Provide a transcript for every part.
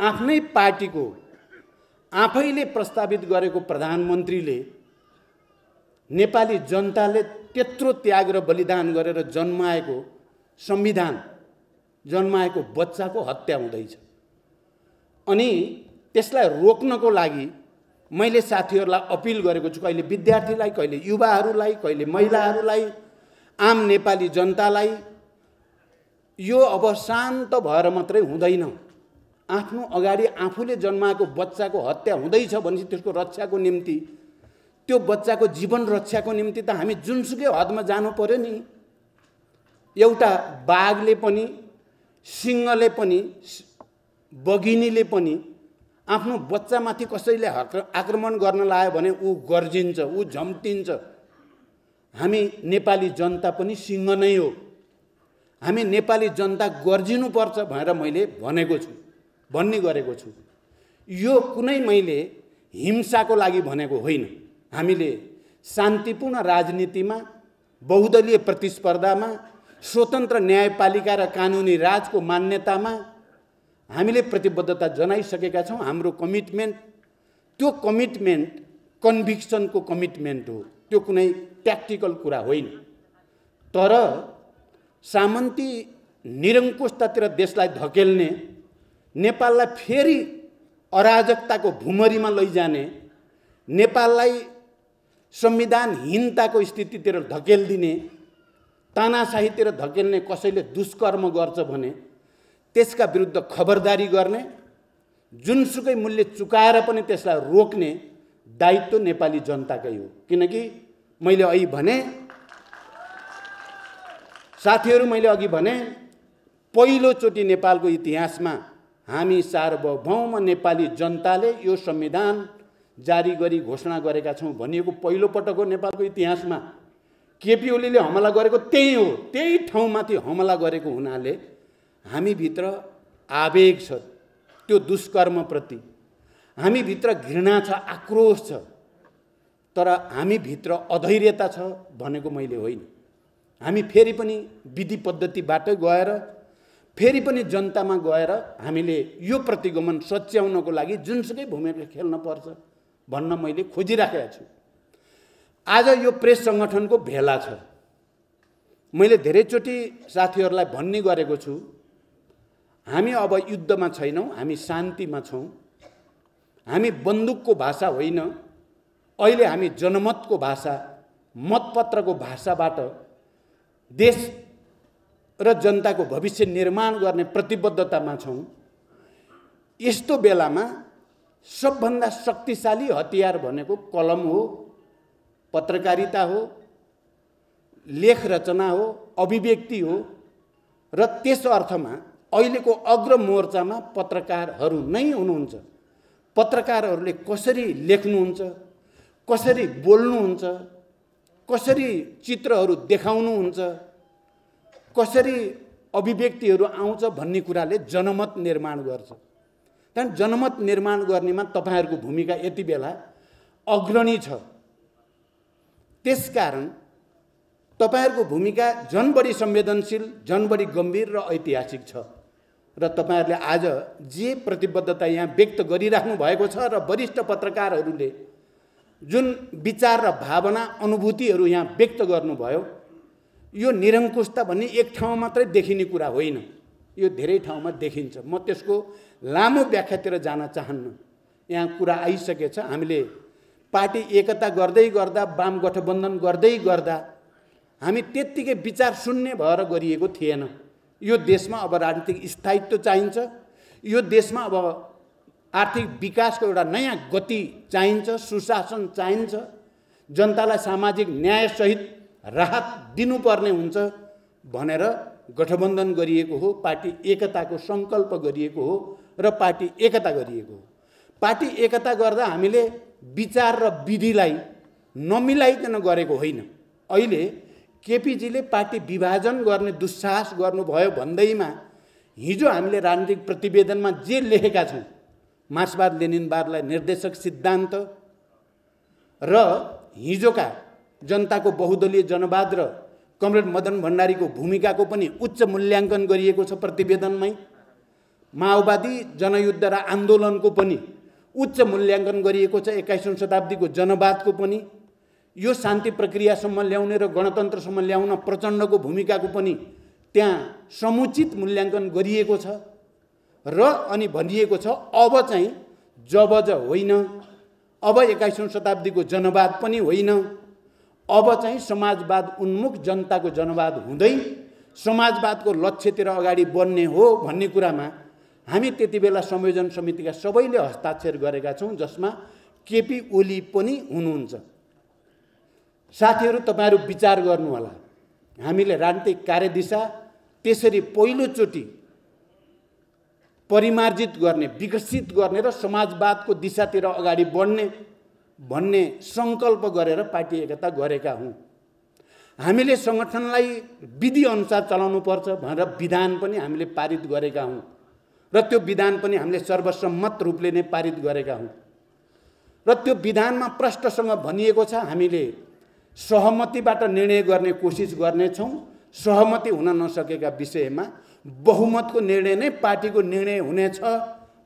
आफ्नै पार्टीको आफैले प्रस्तावित गरेको प्रधानमन्त्रीले नेपाली जनताले त्यत्रो त्याग र बलिदान गरेर जन्माएको संविधान जन्माएको बच्चाको हत्या हुँदैछ। अनि त्यसलाई रोक्नको लागि मैले साथीहरूलाई अपिल गरेको छु कहिले विद्यार्थीलाई कहिले युवाहरूलाई कहिले महिलाहरूलाई आम नेपाली जनतालाई यो अब शान्त भएर मात्रै हुँदैन। आफ्नो अगाडि आफूले जन्माएको बच्चाको हत्या हुँदैछ भनेपछि त्यसको रक्षाको निम्ति त्यो बच्चाको जीवन रक्षाको निम्ति त हामी जुनसुकै हदमा जानु पर्यो नि। एउटा बाघले पनि सिंहले पनि बघिनीले पनि आफ्नो बच्चामाथि कसैले आक्रमण गर्न लायो भने ऊ गर्जिन्छ ऊ झम्टिन्छ। हामी नेपाली जनता पनि सिंह नै हो। हामी नेपाली जनता गर्जिनुपर्छ भनेर मैले भनेको छु। भन्ने गरेको छु। यो कुनै मैले हिंसाको लागि भनेको होइन। हामीले शान्तिपूर्ण राजनीतिमा बहुदलीय प्रतिस्पर्धामा स्वतन्त्र न्यायपालिका र कानुनी राजको मान्यतामा हामीले प्रतिबद्धता जनाइसकेका छौँ। हाम्रो कमिटमेन्ट त्यो कमिटमेन्ट कन्भिक्सनको कमिटमेन्ट हो। त्यो कुनै ट्याक्टिकल कुरा होइन। तर सामन्ती निरङ्कुशतातिर देशलाई धकेल्ने नेपाललाई फेरि अराजकताको भुमरीमा लैजाने नेपाललाई संविधानहीनताको स्थितितिर धकेलिदिने तानासाहीतिर धकेल्ने कसैले दुष्कर्म गर्छ भने त्यसका विरुद्ध खबरदारी गर्ने जुनसुकै मूल्य चुकाएर पनि त्यसलाई रोक्ने दायित्व नेपाली जनताकै हो। किनकि मैले अघि भने साथीहरू मैले अघि भने पहिलोचोटि नेपालको इतिहासमा हामी सार्वभौम नेपाली जनताले यो संविधान जारी गरी घोषणा गरेका छौँ भनिएको पहिलोपटक हो नेपालको इतिहासमा। केपी ओलीले हमला गरेको त्यही हो। त्यही ठाउँमाथि हमला गरेको हुनाले हामीभित्र आवेग छ त्यो दुष्कर्मप्रति। हामीभित्र घृणा छ आक्रोश छ। तर हामीभित्र अधैर्यता छ भनेको मैले होइन। हामी फेरि पनि विधि पद्धतिबाटै गएर फेरि पनि जनतामा गएर हामीले यो प्रतिगमन सच्याउनको लागि जुनसुकै भूमिका खेल्न पर्छ भन्न मैले खोजिराखेको छु। आज यो प्रेस सङ्गठनको भेला छ। मैले धेरैचोटि साथीहरूलाई भन्ने गरेको छु हामी अब युद्धमा छैनौँ हामी शान्तिमा छौँ। हामी बन्दुकको भाषा होइन। अहिले हामी जनमतको भाषा मतपत्रको भाषाबाट देश र जनताको भविष्य निर्माण गर्ने प्रतिबद्धतामा छौँ। यस्तो बेलामा सबभन्दा शक्तिशाली हतियार भनेको कलम हो पत्रकारिता हो लेख रचना हो अभिव्यक्ति हो र त्यस अर्थमा अहिलेको अग्र मोर्चामा पत्रकारहरू नै हुनुहुन्छ। पत्रकारहरूले कसरी लेख्नुहुन्छ कसरी बोल्नुहुन्छ कसरी चित्रहरू देखाउनुहुन्छ कसरी अभिव्यक्तिहरू आउँछ भन्ने कुराले जनमत निर्माण गर्छ। त्यहाँदेखि जनमत निर्माण गर्नेमा तपाईँहरूको भूमिका यति बेला अग्रणी छ। त्यसकारण तपाईँहरूको भूमिका झन् बढी संवेदनशील झन् बढी गम्भीर र ऐतिहासिक छ र तपाईँहरूले आज जे प्रतिबद्धता यहाँ व्यक्त गरिराख्नु भएको छ र वरिष्ठ पत्रकारहरूले जुन विचार र भावना अनुभूतिहरू यहाँ व्यक्त गर्नुभयो यो निरङ्कुशता भन्ने एक ठाउँ मात्रै देखिने कुरा होइन। यो धेरै ठाउँमा देखिन्छ। म त्यसको लामो व्याख्यातिर जान चाहन्न। यहाँ कुरा आइसकेछ। हामीले पार्टी एकता गर्दै गर्दा वाम गठबन्धन गर्दै गर्दा हामी त्यत्तिकै विचार शून्य भएर गरिएको थिएन। यो देशमा अब राजनीतिक स्थायित्व चाहिन्छ। यो देशमा अब आर्थिक विकासको एउटा नयाँ गति चाहिन्छ सुशासन चाहिन्छ। जनतालाई सामाजिक न्यायसहित राहत दिनुपर्ने हुन्छ भनेर गठबन्धन गरिएको हो पार्टी एकताको सङ्कल्प गरिएको हो र पार्टी एकता गरिएको हो। पार्टी एकता गर्दा हामीले विचार र विधिलाई नमिलाइकन गरेको होइन। अहिले केपिजीले पार्टी विभाजन गर्ने दुस्साहस गर्नुभयो भन्दैमा हिजो हामीले राजनीतिक प्रतिवेदनमा जे लेखेका छौँ मार्क्सवाद लेनिनवादलाई निर्देशक सिद्धान्त र हिजोका जनताको बहुदलीय जनवाद र कमरेड मदन भण्डारीको भूमिकाको पनि उच्च मूल्याङ्कन गरिएको छ प्रतिवेदनमै। माओवादी जनयुद्ध र आन्दोलनको पनि उच्च मूल्याङ्कन गरिएको छ एक्काइसौँ शताब्दीको जनवादको पनि। यो शान्ति प्रक्रियासम्म ल्याउने र गणतन्त्रसम्म ल्याउन प्रचण्डको भूमिकाको पनि त्यहाँ समुचित मूल्याङ्कन गरिएको छ र अनि भनिएको छ अब चाहिँ जबज होइन अब एक्काइसौँ शताब्दीको जनवाद पनि होइन। अब चाहिँ समाजवाद उन्मुख जनताको जनवाद हुँदै समाजवादको लक्ष्यतिर अगाडि बढ्ने हो भन्ने कुरामा हामी त्यति बेला संयोजन समितिका सबैले हस्ताक्षर गरेका छौँ जसमा केपी ओली पनि हुनुहुन्छ। साथीहरू तपाईँहरू विचार गर्नुहोला। हामीले राजनीतिक कार्यदिशा त्यसरी पहिलोचोटि परिमार्जित गर्ने विकसित गर्ने र समाजवादको दिशातिर अगाडि बढ्ने भन्ने सङ्कल्प गरेर पार्टी एकता गरेका हौँ। हामीले सङ्गठनलाई विधिअनुसार चलाउनुपर्छ भनेर विधान पनि हामीले पारित गरेका हौँ र त्यो विधान पनि हामीले सर्वसम्मत रूपले नै पारित गरेका हौँ। र त्यो विधानमा प्रष्टसँग भनिएको छ हामीले सहमतिबाट निर्णय गर्ने कोसिस गर्नेछौँ। सहमति हुन नसकेका विषयमा बहुमतको निर्णय नै पार्टीको निर्णय हुनेछ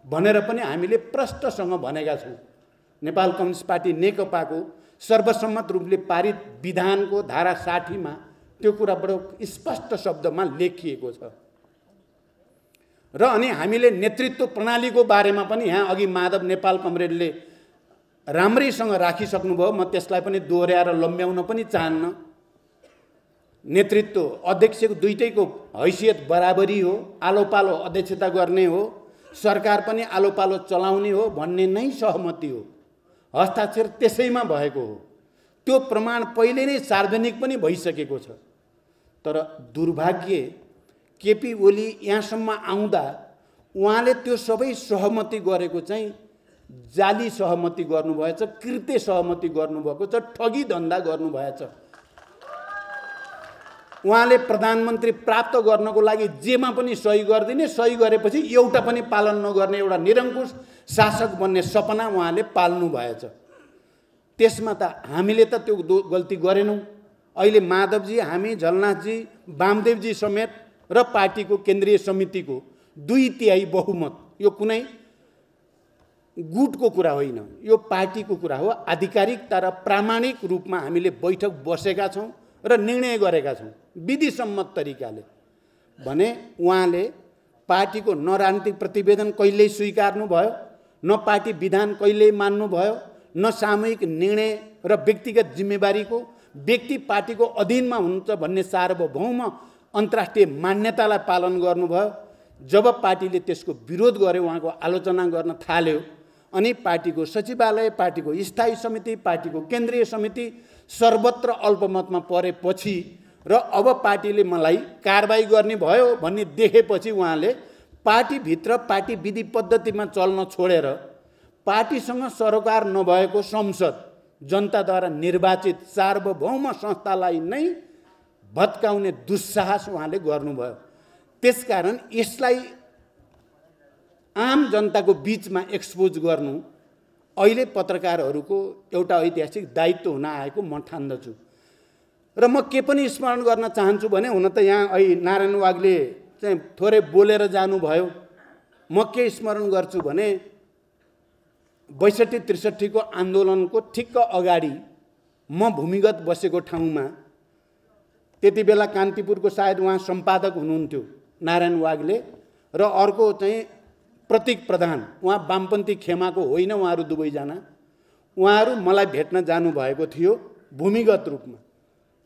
भनेर पनि हामीले प्रष्टसँग भनेका छौँ। नेपाल कम्युनिस्ट पार्टी नेकपाको सर्वसम्मत रूपले पारित विधानको धारा साठीमा त्यो कुरा बडो स्पष्ट शब्दमा लेखिएको छ। र अनि हामीले नेतृत्व प्रणालीको बारेमा पनि यहाँ अघि माधव नेपाल कमरेडले राम्रैसँग राखिसक्नुभयो। म त्यसलाई पनि दोहोऱ्याएर लम्ब्याउन पनि चाहन्न। नेतृत्व अध्यक्षको दुइटैको हैसियत बराबरी हो आलो पालो अध्यक्षता गर्ने हो सरकार पनि आलो पालो चलाउने हो भन्ने नै सहमति हो। हस्ताक्षर त्यसैमा भएको हो। त्यो प्रमाण पहिले नै सार्वजनिक पनि भइसकेको छ। तर दुर्भाग्य केपी ओली यहाँसम्म आउँदा उहाँले त्यो सबै सहमति गरेको चाहिँ जाली सहमति गर्नुभएछ कृत्य सहमति गर्नुभएको छ ठगी धन्दा गर्नुभएछ। उहाँले प्रधानमन्त्री प्राप्त गर्नको लागि जेमा पनि सही गरिदिने सही गरेपछि एउटा पनि पालन नगर्ने एउटा निरङ्कुश शासक बन्ने सपना उहाँले पाल्नु भएछ। त्यसमा त हामीले त त्यो गल्ती गरेनौँ। अहिले माधवजी हामी झलनाथजी वामदेवजी समेत र पार्टीको केन्द्रीय समितिको दुई तिहाई बहुमत। यो कुनै गुटको कुरा होइन। यो पार्टीको कुरा हो। आधिकारिकता र प्रामाणिक रूपमा हामीले बैठक बसेका छौँ र निर्णय गरेका छौँ। विधिसम्मत तरिकाले। भने उहाँले पार्टीको न राजनीतिक प्रतिवेदन कहिल्यै स्वीकार्नु भयो न पार्टी विधान कहिल्यै मान्नुभयो न सामूहिक निर्णय र व्यक्तिगत जिम्मेवारीको व्यक्ति पार्टीको अधीनमा हुन्छ भन्ने सार्वभौम अन्तर्राष्ट्रिय मान्यतालाई पालन गर्नुभयो। जब पार्टीले त्यसको विरोध गर्यो उहाँको आलोचना गर्न थाल्यो अनि पार्टीको सचिवालय पार्टीको स्थायी समिति पार्टीको केन्द्रीय समिति सर्वत्र अल्पमतमा परेपछि र अब पार्टीले मलाई कारवाही गर्ने भयो भन्ने देखेपछि उहाँले पार्टीभित्र पार्टी विधि पद्धतिमा चल्न छोडेर पार्टीसँग सरोकार नभएको संसद जनताद्वारा निर्वाचित सार्वभौम संस्थालाई नै भत्काउने दुस्साहस उहाँले गर्नुभयो। त्यसकारण यसलाई आम जनताको बिचमा एक्सपोज गर्नु अहिले पत्रकारहरूको एउटा ऐतिहासिक दायित्व हुन आएको म ठान्दछु। र म के पनि स्मरण गर्न चाहन्छु भने हुन त यहाँ अहिले नारायण वागले चाहिँ थोरै बोलेर जानुभयो। म के स्मरण गर्छु भने बैसठी त्रिसठीको आन्दोलनको ठिक्क अगाडि म भूमिगत बसेको ठाउँमा त्यति बेला कान्तिपुरको सायद उहाँ सम्पादक हुनुहुन्थ्यो नारायण वागले र अर्को चाहिँ प्रतीक प्रधान उहाँ वामपन्थी खेमाको होइन उहाँहरू दुवैजना उहाँहरू मलाई भेट्न जानुभएको थियो भूमिगत रूपमा।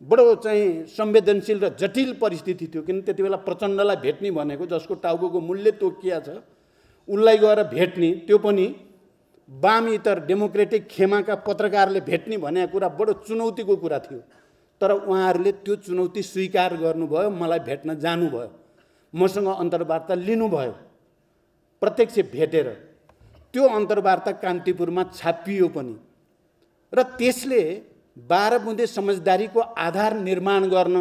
बडो चाहिँ संवेदनशील र जटिल परिस्थिति थियो किन त्यति बेला प्रचण्डलाई भेट्ने भनेको जसको टाउको मूल्य तोकिया छ उसलाई गएर भेट्ने त्यो पनि वाम इतर डेमोक्रेटिक खेमाका पत्रकारले भेट्ने भनेको कुरा बडो चुनौतीको कुरा थियो। तर उहाँहरूले त्यो चुनौती स्वीकार गर्नुभयो मलाई भेट्न जानुभयो। मसँग अन्तर्वार्ता लिनुभयो। प्रत्यक्ष भेटेर। त्यो अन्तर्वार्ता कान्तिपुरमा छापियो पनि। र त्यसले बाह्र बुँदे समझदारीको आधार निर्माण गर्न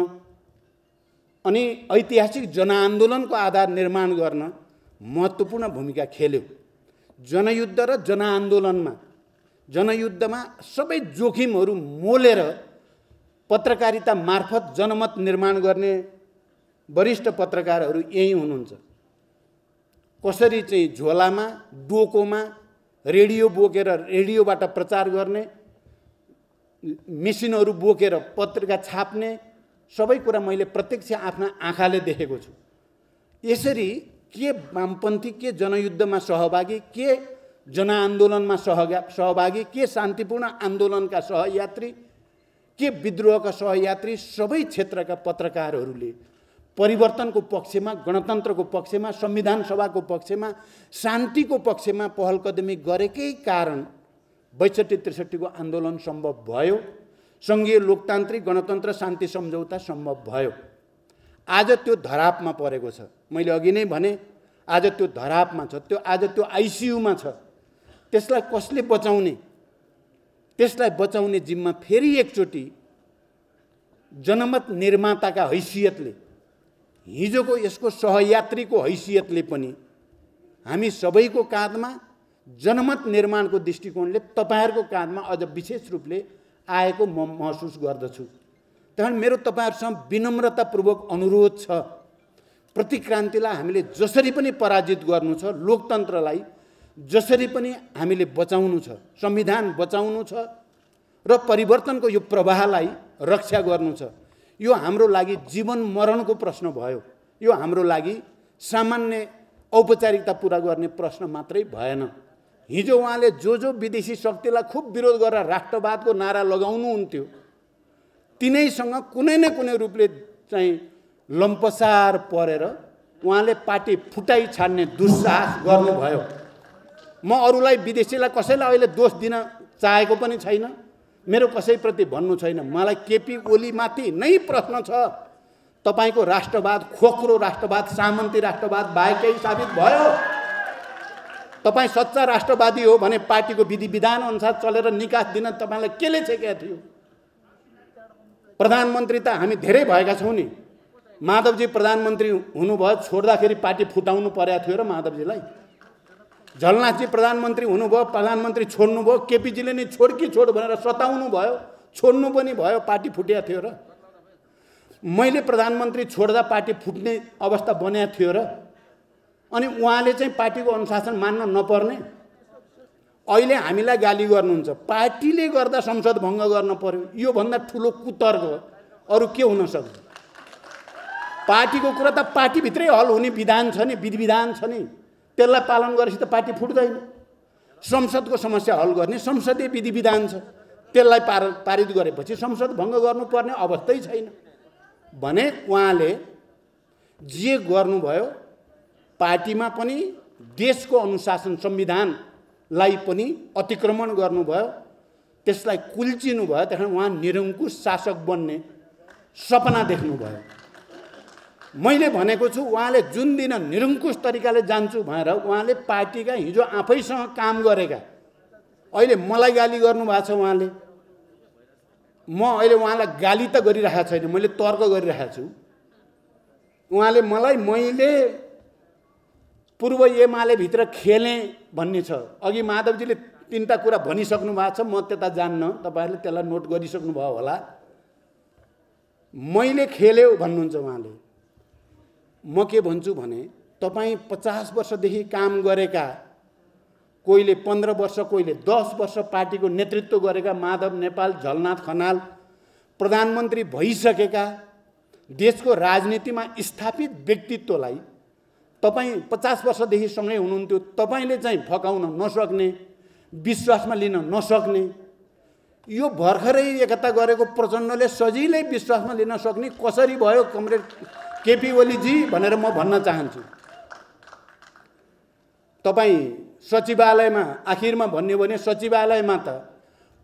अनि ऐतिहासिक जनआन्दोलनको आधार निर्माण गर्न महत्त्वपूर्ण भूमिका खेल्यो। जनयुद्ध र जनआन्दोलनमा जनयुद्धमा सबै जोखिमहरू मोलेर पत्रकारिता मार्फत जनमत निर्माण गर्ने वरिष्ठ पत्रकारहरू यही हुनुहुन्छ। कसरी चाहिँ झोलामा डोकोमा रेडियो बोकेर रेडियोबाट प्रचार गर्ने मेसिनहरू बोकेर पत्रिका छाप्ने सबै कुरा मैले प्रत्यक्ष आफ्ना आँखाले देखेको छु। यसरी के वामपन्थी के जनयुद्धमा सहभागी के जनआन्दोलनमा सहगा सहभागी के शान्तिपूर्ण आन्दोलनका सहयात्री के विद्रोहका सहयात्री सबै क्षेत्रका पत्रकारहरूले परिवर्तनको पक्षमा गणतन्त्रको पक्षमा संविधान सभाको पक्षमा शान्तिको पक्षमा पहल कदमी गरेकै कारण बैसठी त्रिसठीको आन्दोलन सम्भव भयो। सङ्घीय लोकतान्त्रिक गणतन्त्र शान्ति सम्झौता सम्भव भयो। आज त्यो धरापमा परेको छ। मैले अघि नै भने आज त्यो धरापमा छ त्यो आज त्यो आइसियुमा छ। त्यसलाई कसले बचाउने? त्यसलाई बचाउने जिम्मा फेरि एकचोटि जनमत निर्माताका हैसियतले हिजोको यसको सहयात्रीको हैसियतले पनि हामी सबैको काँधमा जनमत निर्माणको दृष्टिकोणले तपाईँहरूको काँधमा अझ विशेष रूपले आएको म महसुस गर्दछु। त्यहाँ मेरो तपाईँहरूसँग विनम्रतापूर्वक अनुरोध छ। प्रतिक्रान्तिलाई हामीले जसरी पनि पराजित गर्नु छ लोकतन्त्रलाई जसरी पनि हामीले बचाउनु छ संविधान बचाउनु छ र परिवर्तनको यो प्रवाहलाई रक्षा गर्नु छ यो हाम्रो लागि जीवन मरणको प्रश्न भयो। यो हाम्रो लागि सामान्य औपचारिकता पुरा गर्ने प्रश्न मात्रै भएन। हिजो उहाँले जो जो विदेशी शक्तिलाई खुब विरोध गरेर राष्ट्रवादको नारा लगाउनुहुन्थ्यो तिनैसँग कुनै न कुनै रूपले चाहिँ लम्पसार परेर उहाँले पार्टी फुटाइ छाड्ने दुस्साहस गर्नुभयो। म अरूलाई विदेशीलाई कसैलाई अहिले दोष दिन चाहेको पनि छैन मेरो कसैप्रति भन्नु छैन। मलाई केपी ओलीमाथि नै प्रश्न छ। तपाईँको राष्ट्रवाद खोक्रो राष्ट्रवाद सामन्ती राष्ट्रवाद बाहेकै साबित भयो। तपाईँ सच्चा राष्ट्रवादी हो भने पार्टीको विधि विधान अनुसार चलेर निकास दिन तपाईँलाई केले छेकेका थियो? प्रधानमन्त्री त हामी धेरै भएका छौँ नि। माधवजी प्रधानमन्त्री हुनुभयो छोड्दाखेरि पार्टी फुटाउनु परेको थियो र माधवजीलाई। झलनाथजी प्रधानमन्त्री हुनुभयो प्रधानमन्त्री छोड्नुभयो केपीजीले नि छोड कि छोड भनेर सताउनु भयो छोड्नु पनि भयो पार्टी फुटेको थियो र। मैले प्रधानमन्त्री छोड्दा पार्टी फुट्ने अवस्था बनेको थियो र अनि उहाँले चाहिँ पार्टीको अनुशासन मान्न नपर्ने। अहिले हामीलाई गाली गर्नुहुन्छ। पार्टीले गर्दा संसद भङ्ग गर्न पर्यो। योभन्दा ठुलो कुतर्क अरू के हुन सक्छ? पार्टीको कुरा त पार्टीभित्रै हल हुने विधान छ नि विधि विधान छ नि। त्यसलाई पालन गरेपछि त पार्टी फुट्दैन। संसदको समस्या हल गर्ने संसदीय विधि विधान छ। त्यसलाई पार पारित गरेपछि संसद भङ्ग गर्नुपर्ने अवस्थै छैन। भने उहाँले जे गर्नुभयो पार्टीमा पनि देशको अनुशासन संविधानलाई पनि अतिक्रमण गर्नुभयो। त्यसलाई कुल्चिनु भयो त्यहाँदेखि उहाँ निरङ्कुश शासक बन्ने सपना देख्नुभयो। मैले भनेको छु उहाँले जुन दिन निरङ्कुश तरिकाले जान्छु भनेर उहाँले पार्टीका हिजो आफैसँग काम गरेका। अहिले मलाई गाली गर्नुभएको छ उहाँले। म अहिले उहाँलाई गाली त गरिरहेको छैन मैले तर्क गरिरहेको छु। उहाँले मलाई मैले पूर्व एमाले भित्र खेलेँ भन्ने छ। अघि माधवजीले तिनवटा कुरा भनिसक्नु भएको छ म त्यता जान्न। तपाईँहरूले त्यसलाई नोट गरिसक्नु भयो होला। मैले खेल्यो भन्नुहुन्छ उहाँले। म के भन्छु भने तपाईँ पचास वर्षदेखि काम गरेका कोहीले पन्ध्र वर्ष कोहीले दस वर्ष पार्टीको नेतृत्व गरेका माधव नेपाल झलनाथ खनाल प्रधानमन्त्री भइसकेका देशको राजनीतिमा स्थापित व्यक्तित्वलाई तपाईँ पचास वर्षदेखि सँगै हुनुहुन्थ्यो तपाईँले चाहिँ फकाउन नसक्ने विश्वासमा लिन नसक्ने यो भर्खरै एकता गरेको प्रचण्डले सजिलै विश्वासमा लिन सक्ने कसरी भयो कमरेड केपी ओलीजी भनेर म भन्न चाहन्छु। तपाईँ सचिवालयमा आखिरमा भन्यो भने सचिवालयमा त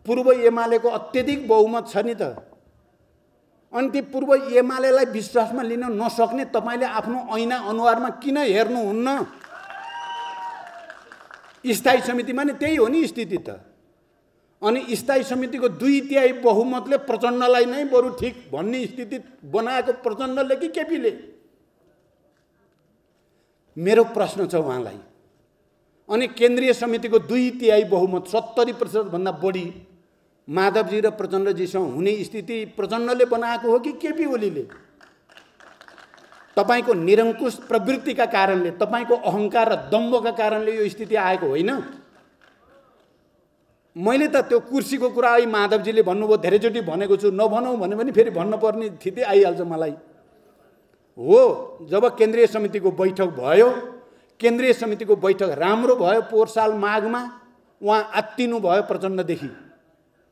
पूर्व एमालेको अत्यधिक बहुमत छ नि त। अनि ती पूर्व एमालेलाई विश्वासमा लिन नसक्ने तपाईँले आफ्नो ऐना अनुहारमा किन हेर्नुहुन्न? स्थायी समितिमा नि त्यही हो नि स्थिति त। अनि स्थायी समितिको दुई तिहाई बहुमतले प्रचण्डलाई नै बरु ठिक भन्ने स्थिति बनाएको प्रचण्डले कि केपीले? मेरो प्रश्न छ उहाँलाई। अनि केन्द्रीय समितिको दुई तिहाई बहुमत सत्तरी प्रतिशतभन्दा बढी माधवजी र प्रचण्डजीसँग हुने स्थिति प्रचण्डले बनाएको हो कि केपी ओलीले? तपाईँको निरङ्कुश प्रवृत्तिका कारणले तपाईँको अहङ्कार र दम्बका कारणले यो स्थिति आएको होइन? मैले त त्यो कुर्सीको कुरा अहिले माधवजीले भन्नुभयो धेरैचोटि भनेको छु नभनौँ भने पनि फेरि भन्नुपर्ने स्थिति आइहाल्छ मलाई। हो जब केन्द्रीय समितिको बैठक भयो केन्द्रीय समितिको बैठक राम्रो भयो पोहोर साल माघमा उहाँ आत्तिनु भयो प्रचण्डदेखि।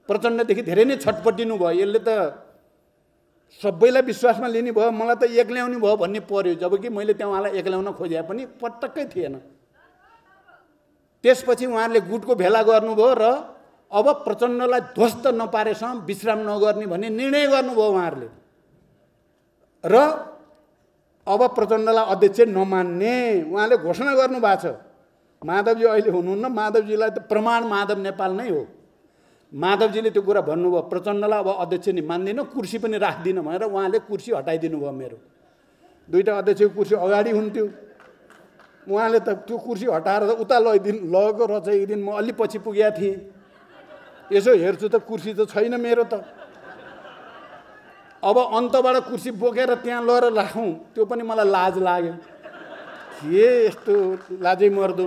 प्रचण्डदेखि धेरै नै छटपटिनु भयो। यसले त सबैलाई विश्वासमा लिने भयो मलाई त एक्ल्याउने भयो भन्ने पर्यो। जब कि मैले त्यहाँ उहाँलाई एक्ल्याउन खोजे पनि पटक्कै थिएन। त्यसपछि उहाँहरूले गुटको भेला गर्नुभयो र अब प्रचण्डलाई ध्वस्त नपारेसम्म विश्राम नगर्ने भन्ने निर्णय गर्नुभयो उहाँहरूले। र अब प्रचण्डलाई अध्यक्ष नमान्ने उहाँले घोषणा गर्नुभएको छ। माधवजी अहिले हुनुहुन्न। माधवजीलाई त प्रमाण माधव नेपाल नै हो। माधवजीले त्यो कुरा भन्नुभयो प्रचण्डलाई अब अध्यक्ष नि मान्दिनँ कुर्सी पनि राख्दिनँ भनेर उहाँले कुर्सी हटाइदिनु भयो मेरो। दुईवटा अध्यक्षको कुर्सी अगाडि हुन्थ्यो। उहाँले त त्यो कुर्सी हटाएर त उता लैदिनु लगेको रहेछ एक दिन म अलि पछि पुगेका थिएँ। यसो हेर्छु त कुर्सी त छैन मेरो त। अब अन्तबाट कुर्सी बोकेर त्यहाँ लगेर राखौँ त्यो पनि मलाई लाज लाग्यो। के यस्तो लाजै मर्दो?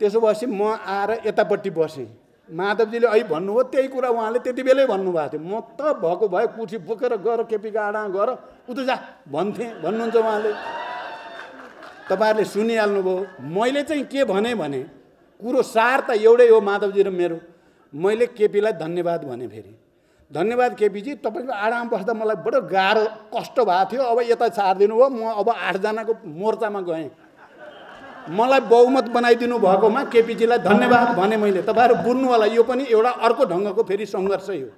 त्यसो भएपछि म आएर यतापट्टि बसेँ। माधवजीले अहिले भन्नुभयो त्यही कुरा उहाँले त्यति बेलै भन्नुभएको थियो। म त भएको भए कुर्सी बोकेर गएर केपीको आडा गर उता जा भन्थेँ भन्नुहुन्छ उहाँले। तपाईँहरूले सुनिहाल्नुभयो मैले चाहिँ के भने भने कुरो सार त एउटै हो माधवजी र मेरो। मैले केपीलाई धन्यवाद भने फेरि। धन्यवाद केपीजी तपाईँको आडामा बस्दा मलाई बडो गाह्रो कष्ट भएको थियो। अब यता छारिदिनु भयो म अब आठजनाको मोर्चामा गएँ। मलाई बहुमत बनाइदिनु भएकोमा केपिजीलाई धन्यवाद भने मैले तपाईँहरू बुझ्नु होला। यो पनि एउटा अर्को ढङ्गको फेरि सङ्घर्षै हो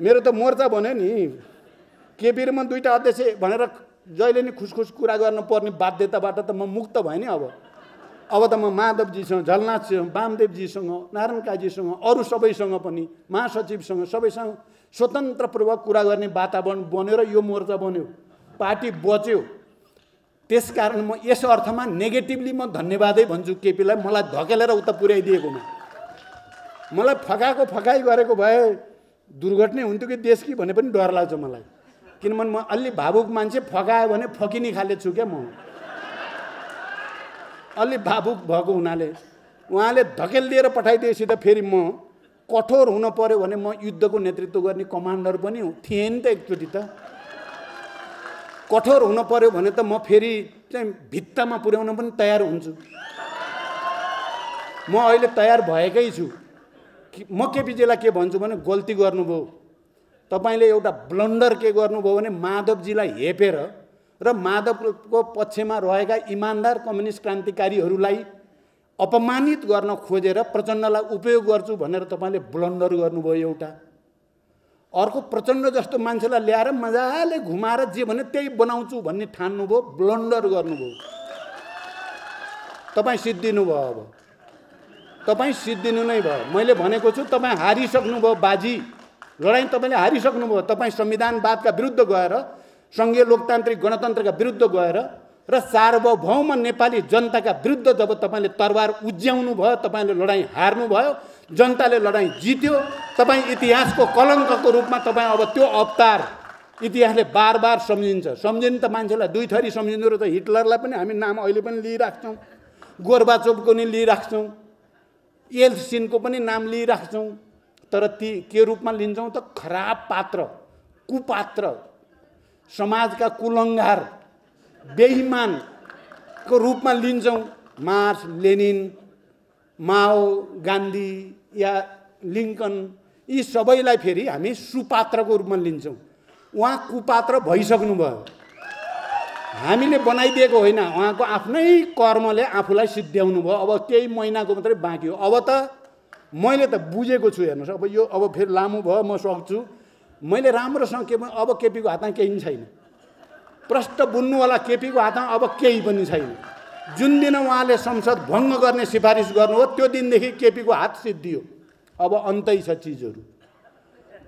मेरो त मोर्चा भन्यो नि केपी र म दुईवटा अध्यक्ष भनेर जहिले नि खुसखुस कुरा गर्नुपर्ने बाध्यताबाट त म मुक्त भएँ नि अब। अब त म माधवजीसँग झलनाथसँग वामदेवजीसँग नारायण काजीसँग अरू सबैसँग पनि महासचिवसँग सबैसँग स्वतन्त्रपूर्वक कुरा गर्ने वातावरण बन्यो र यो मोर्चा बन्यो। पार्टी बच्यो। त्यसकारण म यस अर्थमा नेगेटिभली म धन्यवादै भन्छु केपीलाई। मलाई धकेलेर उता पुर्याइदिएकोमा। मलाई फकाएको फकाइ गरेको भए दुर्घटना हुन्थ्यो कि देश कि भने पनि डर लाग्छ मलाई। किनभने म अलि भावुक मान्छे फकायो भने फकिने खाले छु क्या म। अलि भावुक भएको हुनाले उहाँले धकेल दिएर पठाइदिएपछि त फेरि म कठोर हुन पऱ्यो भने म युद्धको नेतृत्व गर्ने कमान्डर पनि थिएँ नि त एकचोटि त। कठोर हुन पऱ्यो भने त म फेरि चाहिँ भित्तामा पुर्याउन पनि तयार हुन्छु। म अहिले तयार भएकै छु। म केपिजीलाई के भन्छु भने गल्ती गर्नुभयो। तपाईँले एउटा ब्लन्डर के गर्नुभयो भने माधवजीलाई हेपेर र माधवको पक्षमा रहेका इमान्दार कम्युनिस्ट क्रान्तिकारीहरूलाई अपमानित गर्न खोजेर प्रचण्डलाई उपयोग गर्छु भनेर तपाईँले ब्लन्डर गर्नुभयो एउटा। अर्को प्रचण्ड जस्तो मान्छेलाई ल्याएर मजाले घुमाएर जे भने त्यही बनाउँछु भन्ने ठान्नुभयो ब्लन्डर गर्नुभयो। तपाईँ सिद्धिनु भयो अब। तपाईँ सिद्धिनु नै भयो। मैले भनेको छु तपाईँ हारिसक्नुभयो बाजी। लडाइँ तपाईँले हारिसक्नुभयो। तपाईँ संविधानवादका विरुद्ध गएर सङ्घीय लोकतान्त्रिक गणतन्त्रका विरुद्ध गएर र सार्वभौम नेपाली जनताका विरुद्ध जब तपाईँले तरबार उज्याउनु भयो तपाईँले लडाइँ हार्नुभयो जनताले लडाइँ जित्यो तपाईँ इतिहासको कलङ्कको रूपमा तपाईँ अब त्यो अवतार इतिहासले बार बार सम्झिन्छ। सम्झिनु त मान्छेलाई दुई थरी सम्झिँदो रहेछ हिटलरलाई पनि हामी नाम अहिले पनि लिइराख्छौँ। गोर्बाचोपको नि लिइराख्छौँ। एल्सिनको पनि नाम लिइराख्छौँ। तर ती के रूपमा लिन्छौँ त खराब पात्र कुपात्र समाजका कुलङ्गार बेइमानको रूपमा लिन्छौँ। मार्स लेनिन माओ गान्धी या लिङ्कन यी सबैलाई फेरि हामी सुपात्रको रूपमा लिन्छौँ। उहाँ कुपात्र भइसक्नुभयो। हामीले बनाइदिएको होइन उहाँको आफ्नै कर्मले आफूलाई सिद्ध्याउनु भयो अब केही महिनाको मात्रै बाँकी हो। अब त मैले त बुझेको छु हेर्नुहोस्। अब यो अब फेरि लामो भयो म सक्छु। मैले राम्रोसँग के अब केपीको हातमा केही पनि छैन। प्रष्ट बुन्नुवाला केपीको हातमा अब केही पनि छैन। जुन दिन उहाँले संसद भङ्ग गर्ने सिफारिस गर्नु हो त्यो दिनदेखि केपीको हात सिद्धियो। अब अन्तै छ चिजहरू।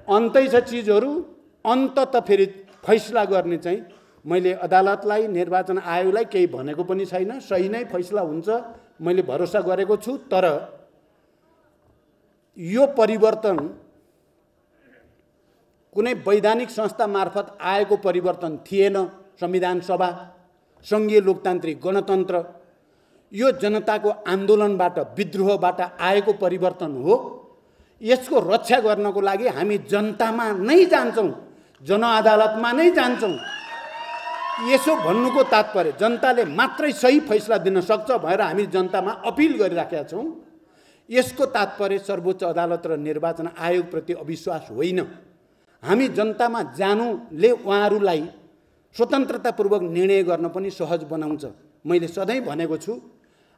अन्तै छ चिजहरू अन्त त फेरि फैसला गर्ने चाहिँ मैले अदालतलाई निर्वाचन आयोगलाई केही भनेको पनि छैन। सही नै फैसला हुन्छ मैले भरोसा गरेको छु तर यो परिवर्तन कुनै वैधानिक संस्था मार्फत आएको परिवर्तन थिएन। संविधान सभा सङ्घीय लोकतान्त्रिक गणतन्त्र यो जनताको आन्दोलनबाट विद्रोहबाट आएको परिवर्तन हो। यसको रक्षा गर्नको लागि हामी जनतामा नै जान्छौँ जनअदालतमा नै जान्छौँ। यसो भन्नुको तात्पर्य जनताले मात्रै सही फैसला दिन सक्छ भनेर हामी जनतामा अपिल गरिराखेका छौँ। यसको तात्पर्य सर्वोच्च अदालत र निर्वाचन आयोगप्रति अविश्वास होइन। हामी जनतामा जानुले उहाँहरूलाई स्वतन्त्रतापूर्वक निर्णय गर्न पनि सहज बनाउँछ। मैले सधैँ भनेको छु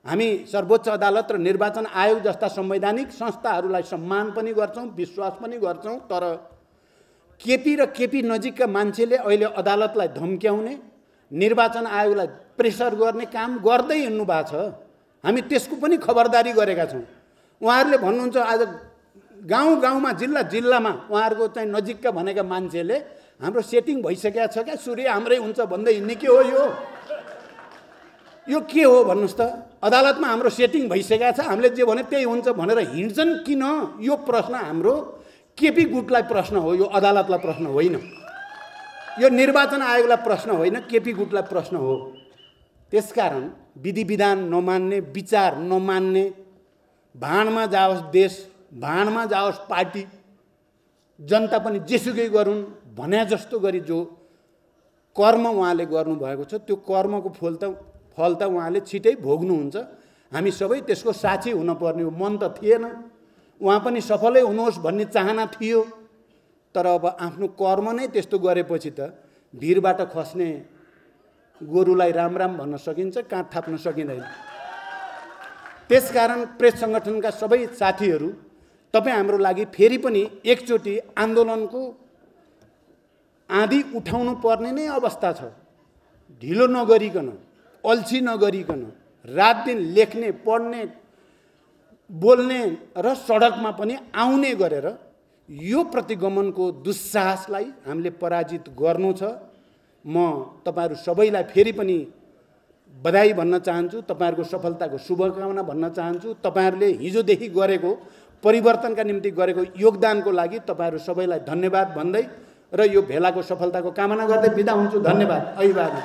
हामी सर्वोच्च अदालत र निर्वाचन आयोग जस्ता संवैधानिक संस्थाहरूलाई सम्मान पनि गर्छौँ विश्वास पनि गर्छौँ तर केपी र केपी नजिकका मान्छेले अहिले अदालतलाई धम्क्याउने निर्वाचन आयोगलाई प्रेसर गर्ने काम गर्दै हिँड्नु भएको छ। हामी त्यसको पनि खबरदारी गरेका छौँ। उहाँहरूले भन्नुहुन्छ आज गाउँ गाउँमा जिल्ला जिल्लामा उहाँहरूको चाहिँ नजिकका भनेका मान्छेले हाम्रो सेटिङ भइसकेको छ क्या। सूर्य हाम्रै हुन्छ भन्दै हिँड्ने के हो यो। यो के हो भन्नुहोस् त? अदालतमा हाम्रो सेटिङ भइसकेको छ। हामीले जे भने त्यही हुन्छ भनेर हिँड्छन् किन? यो प्रश्न हाम्रो केपी गुटलाई प्रश्न हो यो अदालतलाई प्रश्न होइन। यो निर्वाचन आयोगलाई प्रश्न होइन केपी गुटलाई प्रश्न हो। त्यसकारण विधि विधान नमान्ने विचार नमान्ने भाँडमा जाओस् देश भाँडमा जाओस् पार्टी जनता पनि जेसुकै गरून्। भने जस्तो गरी जो कर्म उहाँले गर्नुभएको छ त्यो कर्मको फल त फल त उहाँले छिटै भोग्नुहुन्छ। हामी सबै त्यसको साक्षी हुनुपर्ने हो। मन त थिएन। उहाँ पनि सफलै हुनुहोस् भन्ने चाहना थियो। तर अब आफ्नो कर्म नै त्यस्तो गरेपछि त भिरबाट खस्ने गोरुलाई राम राम भन्न सकिन्छ काँध थाप्न सकिँदैन। त्यसकारण प्रेस सङ्गठनका सबै साथीहरू तपाईँ हाम्रो लागि फेरि पनि एकचोटि आन्दोलनको आँधी उठाउनु पर्ने नै अवस्था छ। ढिलो नगरिकन अल्छी नगरिकन रात दिन लेख्ने पढ्ने बोल्ने र सडकमा पनि आउने गरेर यो प्रतिगमनको दुस्साहसलाई हामीले पराजित गर्नु छ। म तपाईँहरू सबैलाई फेरि पनि बधाई भन्न चाहन्छु तपाईँहरूको सफलताको शुभकामना भन्न चाहन्छु। तपाईँहरूले हिजोदेखि गरेको परिवर्तनका निम्ति गरेको योगदानको लागि तपाईँहरू सबैलाई धन्यवाद भन्दै र यो भेलाको सफलताको कामना गर्दै बिदा हुन्छु। धन्यवाद। अभिवादन।